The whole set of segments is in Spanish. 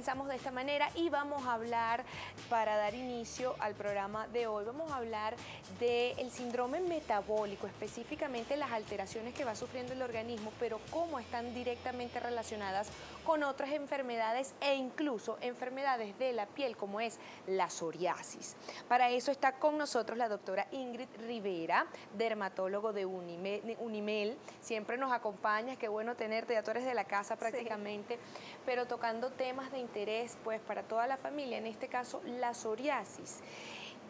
comenzamos de esta manera y vamos a hablar, para dar inicio al programa de hoy, vamos a hablar del síndrome metabólico, específicamente las alteraciones que va sufriendo el organismo, pero cómo están directamente relacionadas con otras enfermedades e incluso enfermedades de la piel, como es la psoriasis. Para eso está con nosotros la doctora Ingrid Rivera, dermatólogo de Unimel. Siempre nos acompaña, qué bueno tenerte, ya tú eres de la casa prácticamente, pero tocando temas de interés pues para toda la familia, en este caso la psoriasis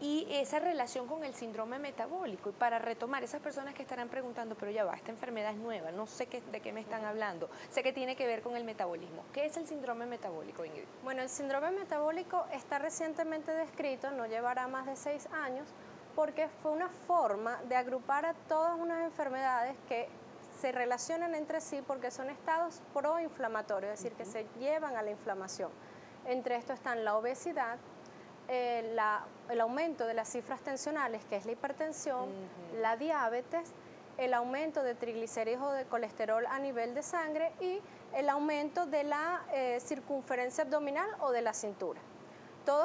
y esa relación con el síndrome metabólico. Y para retomar, esas personas que estarán preguntando, pero ya va, esta enfermedad es nueva, no sé qué, de qué me están hablando, sé que tiene que ver con el metabolismo. ¿Qué es el síndrome metabólico, Ingrid? Bueno, el síndrome metabólico está recientemente descrito, no llevará más de seis años, porque fue una forma de agrupar a todas unas enfermedades que se relacionan entre sí porque son estados proinflamatorios, es decir, que se llevan a la inflamación. Entre estos están la obesidad, eh, el aumento de las cifras tensionales, que es la hipertensión, la diabetes, el aumento de triglicéridos o de colesterol a nivel de sangre y el aumento de la eh, circunferencia abdominal o de la cintura.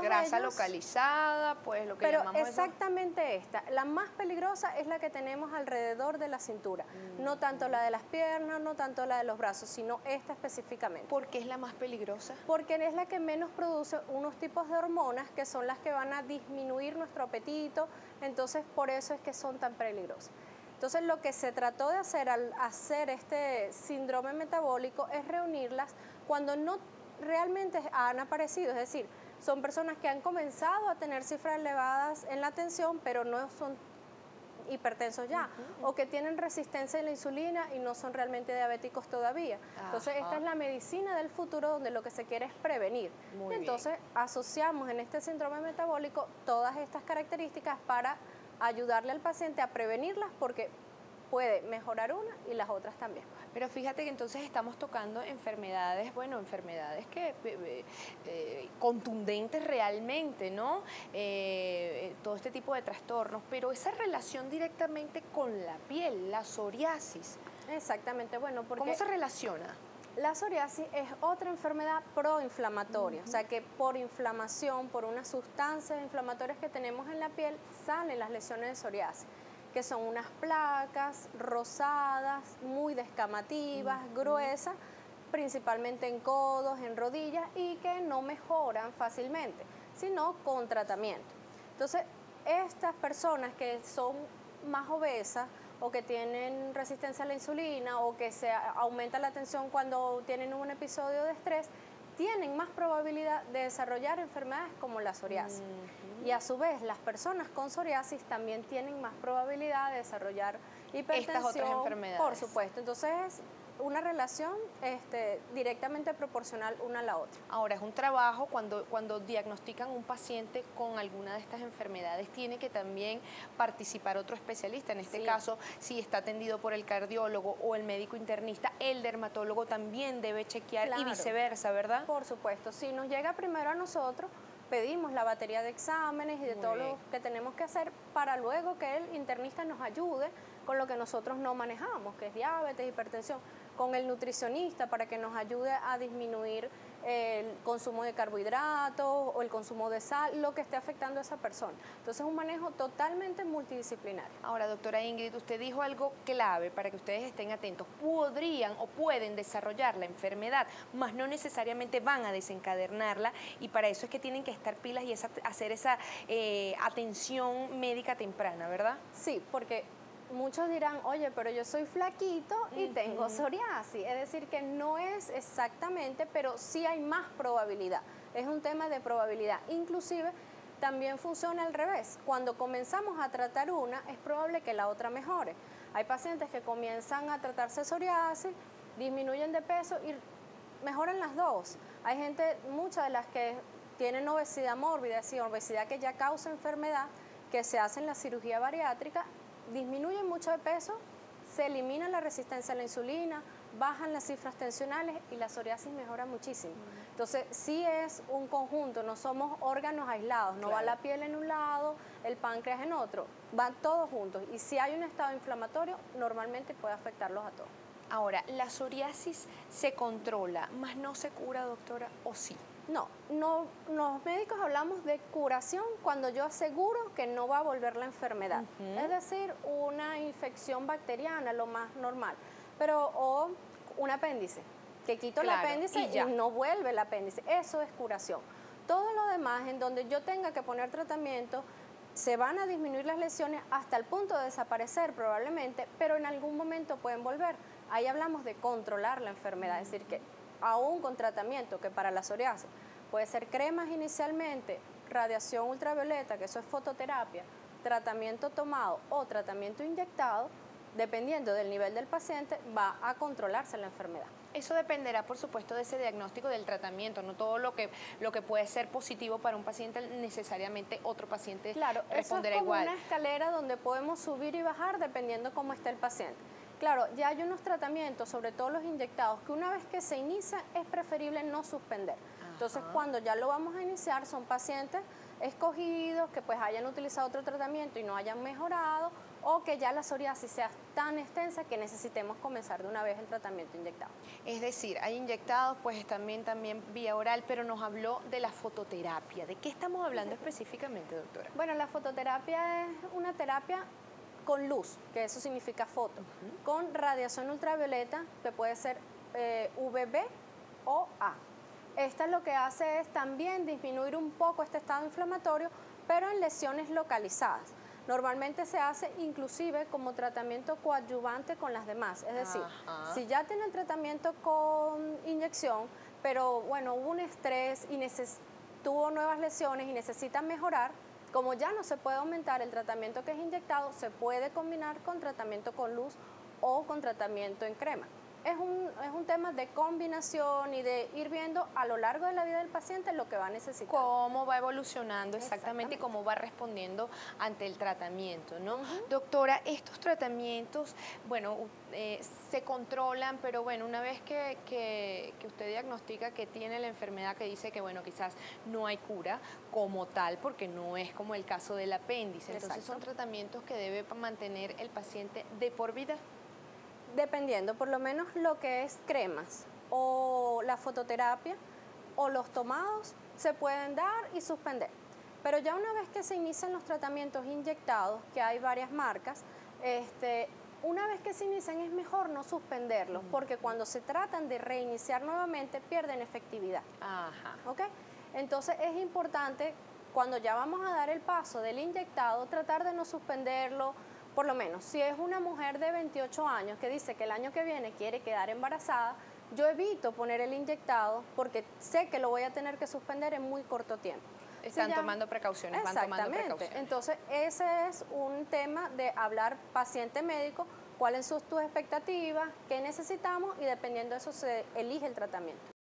Grasa localizada, pues lo que pero exactamente esta. La más peligrosa es la que tenemos alrededor de la cintura. No mm. tanto la de las piernas, no tanto la de los brazos, sino esta específicamente. ¿Por qué es la más peligrosa? Porque es la que menos produce unos tipos de hormonas que son las que van a disminuir nuestro apetito. Entonces, por eso es que son tan peligrosas. Entonces, lo que se trató de hacer al hacer este síndrome metabólico es reunirlas cuando no realmente han aparecido, es decir, son personas que han comenzado a tener cifras elevadas en la tensión, pero no son hipertensos ya, o que tienen resistencia a la insulina y no son realmente diabéticos todavía. Entonces, esta es la medicina del futuro donde lo que se quiere es prevenir. Entonces, asociamos en este síndrome metabólico todas estas características para ayudarle al paciente a prevenirlas porque puede mejorar una y las otras también. Pero fíjate que entonces estamos tocando enfermedades, bueno, enfermedades que eh, eh, eh, contundentes realmente, ¿no? todo este tipo de trastornos, pero esa relación directamente con la piel, la psoriasis. Exactamente, bueno, porque... ¿Cómo se relaciona? La psoriasis es otra enfermedad proinflamatoria, o sea que por inflamación, por unas sustancias inflamatorias que tenemos en la piel, salen las lesiones de psoriasis que son unas placas rosadas, muy descamativas, gruesas, principalmente en codos, en rodillas y que no mejoran fácilmente, sino con tratamiento. Entonces, estas personas que son más obesas o que tienen resistencia a la insulina o que se aumenta la tensión cuando tienen un episodio de estrés, tienen más probabilidad de desarrollar enfermedades como la psoriasis. Y a su vez, las personas con psoriasis también tienen más probabilidad de desarrollar hipertensión. Estas otras enfermedades. Por supuesto. Entonces, una relación este, directamente proporcional una a la otra. Ahora, es un trabajo cuando, cuando diagnostican un paciente con alguna de estas enfermedades, tiene que también participar otro especialista. En este caso, si está atendido por el cardiólogo o el médico internista, el dermatólogo también debe chequear y viceversa, ¿verdad? Por supuesto. Si nos llega primero a nosotros, pedimos la batería de exámenes y de todo lo que tenemos que hacer para luego que el internista nos ayude con lo que nosotros no manejamos, que es diabetes, hipertensión con el nutricionista para que nos ayude a disminuir el consumo de carbohidratos o el consumo de sal, lo que esté afectando a esa persona. Entonces es un manejo totalmente multidisciplinario. Ahora, doctora Ingrid, usted dijo algo clave para que ustedes estén atentos. Podrían o pueden desarrollar la enfermedad, mas no necesariamente van a desencadenarla y para eso es que tienen que estar pilas y hacer esa eh, atención médica temprana, ¿verdad? Sí, porque muchos dirán, oye, pero yo soy flaquito y tengo psoriasis. Es decir, que no es exactamente, pero sí hay más probabilidad. Es un tema de probabilidad. Inclusive también funciona al revés. Cuando comenzamos a tratar una, es probable que la otra mejore. Hay pacientes que comienzan a tratarse psoriasis, disminuyen de peso y mejoran las dos. Hay gente, muchas de las que tienen obesidad mórbida, es decir, obesidad que ya causa enfermedad, que se hacen la cirugía bariátrica disminuyen mucho de peso, se elimina la resistencia a la insulina, bajan las cifras tensionales y la psoriasis mejora muchísimo. Entonces, sí es un conjunto, no somos órganos aislados, no va la piel en un lado, el páncreas en otro, van todos juntos. Y si hay un estado inflamatorio, normalmente puede afectarlos a todos. Ahora, ¿la psoriasis se controla, más no se cura, doctora, o sí? No, no, los médicos hablamos de curación cuando yo aseguro que no va a volver la enfermedad. Es decir, una infección bacteriana, lo más normal. Pero, o un apéndice, que quito el apéndice y, y no vuelve el apéndice. Eso es curación. Todo lo demás, en donde yo tenga que poner tratamiento, se van a disminuir las lesiones hasta el punto de desaparecer probablemente, pero en algún momento pueden volver. Ahí hablamos de controlar la enfermedad, es decir, que aún con tratamiento, que para la psoriasis puede ser cremas inicialmente, radiación ultravioleta, que eso es fototerapia, tratamiento tomado o tratamiento inyectado, dependiendo del nivel del paciente, va a controlarse la enfermedad. Eso dependerá, por supuesto, de ese diagnóstico del tratamiento, no todo lo que, lo que puede ser positivo para un paciente, necesariamente otro paciente claro, responderá eso es como una escalera donde podemos subir y bajar dependiendo cómo esté el paciente. Claro, ya hay unos tratamientos, sobre todo los inyectados, que una vez que se inicia es preferible no suspender. Entonces, cuando ya lo vamos a iniciar, son pacientes escogidos que pues hayan utilizado otro tratamiento y no hayan mejorado o que ya la psoriasis sea tan extensa que necesitemos comenzar de una vez el tratamiento inyectado. Es decir, hay inyectados pues también, también vía oral, pero nos habló de la fototerapia. ¿De qué estamos hablando específicamente, doctora? Bueno, la fototerapia es una terapia con luz, que eso significa foto, con radiación ultravioleta, que puede ser eh, VB o A. Esta lo que hace es también disminuir un poco este estado inflamatorio, pero en lesiones localizadas. Normalmente se hace inclusive como tratamiento coadyuvante con las demás. Es decir, si ya tiene el tratamiento con inyección, pero bueno, hubo un estrés y tuvo nuevas lesiones y necesita mejorar, como ya no se puede aumentar el tratamiento que es inyectado, se puede combinar con tratamiento con luz o con tratamiento en crema es un, es un tema de combinación y de ir viendo a lo largo de la vida del paciente lo que va a necesitar. Cómo va evolucionando exactamente, y cómo va respondiendo ante el tratamiento, ¿no? Doctora, estos tratamientos, bueno, eh, se controlan, pero bueno, una vez que, que, usted diagnostica que tiene la enfermedad que dice que, bueno, quizás no hay cura como tal, porque no es como el caso del apéndice, entonces son tratamientos que debe mantener el paciente de por vida dependiendo, por lo menos lo que es cremas o la fototerapia o los tomados se pueden dar y suspender. Pero ya una vez que se inician los tratamientos inyectados, que hay varias marcas, este, una vez que se inician es mejor no suspenderlos, porque cuando se tratan de reiniciar nuevamente pierden efectividad. Ajá. Entonces es importante, cuando ya vamos a dar el paso del inyectado, tratar de no suspenderlo, por lo menos, si es una mujer de 28 años que dice que el año que viene quiere quedar embarazada, yo evito poner el inyectado porque sé que lo voy a tener que suspender en muy corto tiempo. Están tomando precauciones, van tomando precauciones. Entonces, ese es un tema de hablar paciente-médico, cuáles son tus expectativas, qué necesitamos y dependiendo de eso se elige el tratamiento.